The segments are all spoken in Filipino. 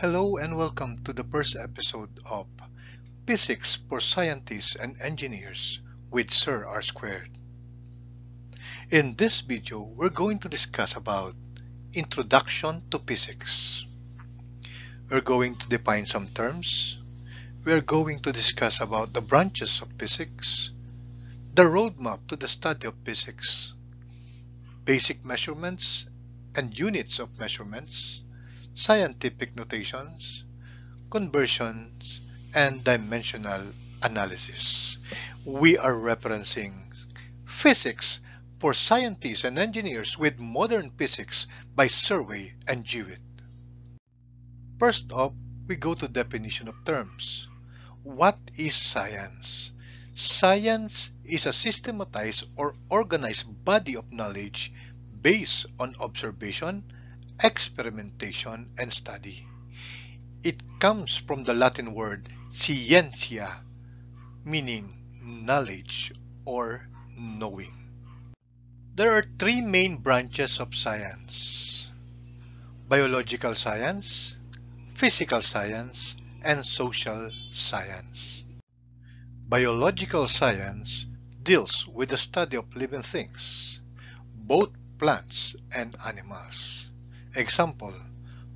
Hello and welcome to the first episode of Physics for Scientists and Engineers with Sir R Squared. In this video, we're going to discuss about Introduction to Physics. We're going to define some terms. We're going to discuss about the branches of physics, the roadmap to the study of physics, basic measurements and units of measurements, scientific notations, conversions, and dimensional analysis. We are referencing Physics for Scientists and Engineers with Modern Physics by Survey and Jewett. First up, we go to definition of terms. What is science? Science is a systematized or organized body of knowledge based on observation, experimentation, and study. It comes from the Latin word scientia, meaning knowledge or knowing. There are three main branches of science. Biological science, physical science, and social science. Biological science deals with the study of living things, both plants and animals. Example,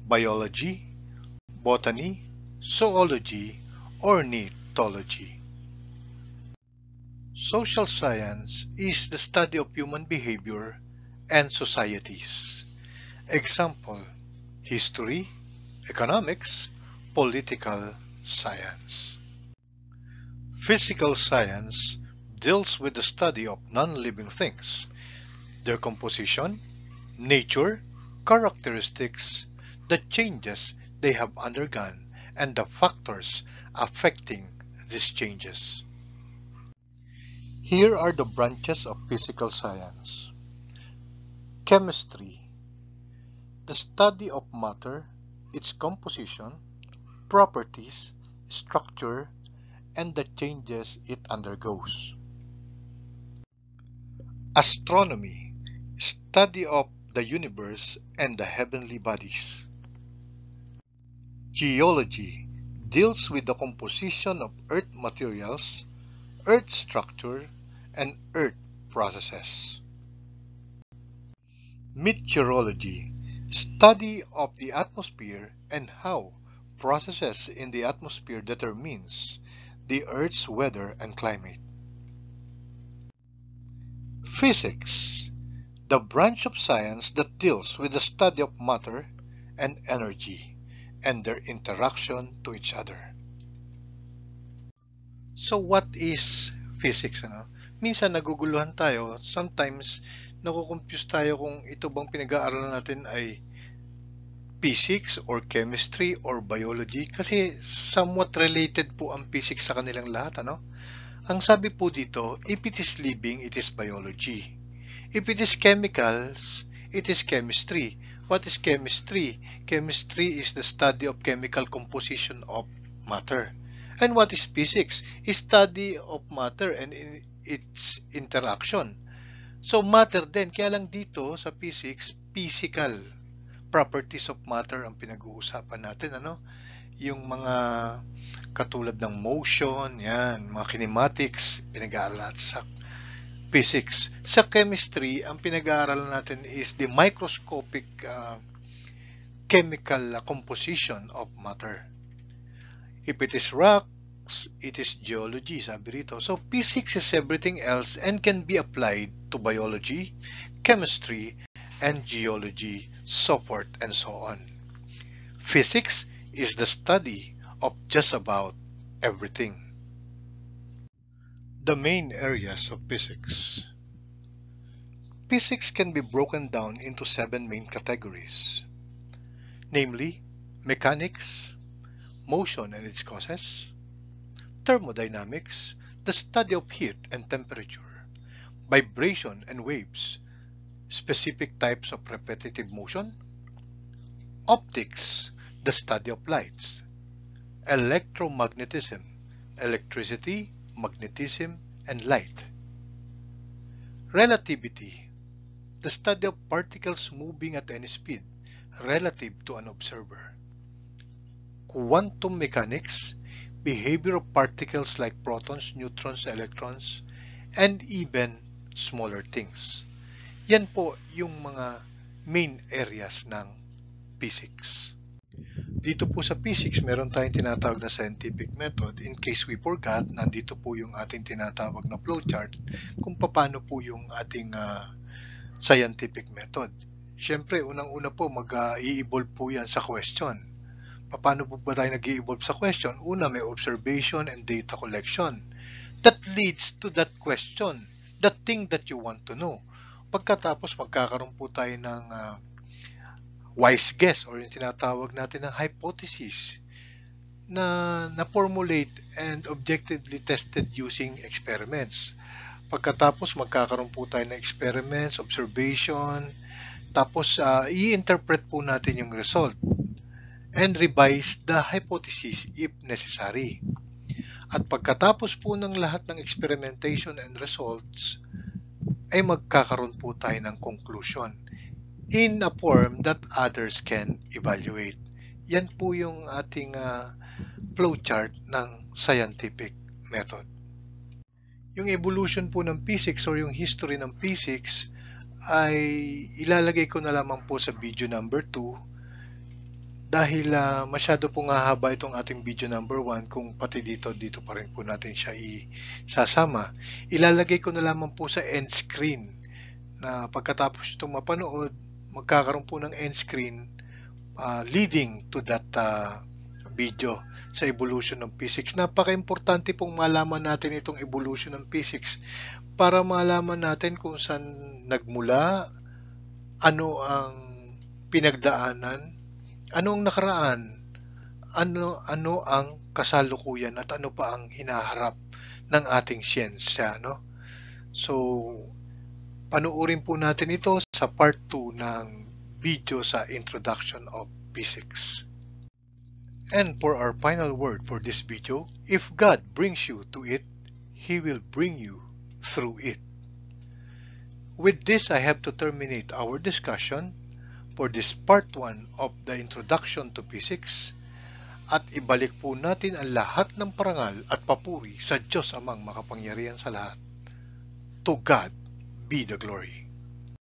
biology, botany, zoology, ornithology. Social science is the study of human behavior and societies. Example, history, economics, political science. Physical science deals with the study of non-living things, their composition, nature, characteristics, the changes they have undergone, and the factors affecting these changes. Here are the branches of physical science. Chemistry, the study of matter, its composition, properties, structure, and the changes it undergoes. Astronomy, study of the universe and the heavenly bodies. Geology deals with the composition of earth materials, earth structure, and earth processes. Meteorology study of the atmosphere and how processes in the atmosphere determines the earth's weather and climate. Physics the branch of science that deals with the study of matter and energy and their interaction to each other. So what is physics? Ano? Minsan naguguluhan tayo, sometimes nakukompuse tayo kung ito bang pinag-aaralan natin ay physics or chemistry or biology kasi somewhat related po ang physics sa kanilang lahat. Ano? Ang sabi po dito, if it is living, it is biology. If it is chemicals, it is chemistry. What is chemistry? Chemistry is the study of chemical composition of matter. And what is physics? Is study of matter and its interaction. So matter din, kaya lang dito sa physics, physical properties of matter ang pinag-uusapan natin. Ano? Yung mga katulad ng motion, yan, mga kinematics, pinag-aaral natin sa physics. Sa chemistry, ang pinag-aaralan natin is the microscopic uh, chemical composition of matter. If it is rocks, it is geology, sabi rito. So, physics is everything else and can be applied to biology, chemistry, and geology, so forth and so on. Physics is the study of just about everything the main areas of physics. Physics can be broken down into seven main categories, namely mechanics, motion and its causes, thermodynamics, the study of heat and temperature, vibration and waves, specific types of repetitive motion, optics, the study of lights, electromagnetism, electricity, magnetism, and light. Relativity, the study of particles moving at any speed relative to an observer. quantum mechanics, behavior of particles like protons, neutrons, electrons, and even smaller things. Yan po yung mga main areas ng physics. Dito po sa physics, meron tayong tinatawag na scientific method. In case we forgot, nandito po yung ating tinatawag na flowchart kung paano po yung ating uh, scientific method. Siyempre, unang-una po, mag-i-evolve po yan sa question. Paano po ba tayo nag-i-evolve sa question? Una, may observation and data collection. That leads to that question, that thing that you want to know. Pagkatapos, magkakaroon po tayo ng uh, wise guess or yung tinatawag natin ng hypothesis na na-formulate and objectively tested using experiments. Pagkatapos magkakaroon po tayo ng experiments, observation, tapos uh, i-interpret po natin yung result and revise the hypothesis if necessary. At pagkatapos po ng lahat ng experimentation and results, ay magkakaroon po tayo ng conclusion in a form that others can evaluate. Yan po yung ating uh, flowchart ng scientific method. Yung evolution po ng physics or yung history ng physics ay ilalagay ko na lamang po sa video number 2 dahil uh, masyado po nga haba itong ating video number 1 kung pati dito dito pa rin po natin siya isasama. Ilalagay ko na lamang po sa end screen na pagkatapos itong mapanood magkakaroon po ng end screen uh, leading to that uh, video sa evolution ng physics. Napaka-importante pong malaman natin itong evolution ng physics para malaman natin kung saan nagmula, ano ang pinagdaanan, ano ang nakaraan, ano, ano ang kasalukuyan at ano pa ang hinaharap ng ating siyensya. No? So, panuorin po natin ito sa part 2 ng video sa Introduction of Physics. And for our final word for this video, if God brings you to it, He will bring you through it. With this, I have to terminate our discussion for this part 1 of the Introduction to Physics at ibalik po natin ang lahat ng parangal at papuri sa Diyos amang makapangyarihan sa lahat. To God be the glory.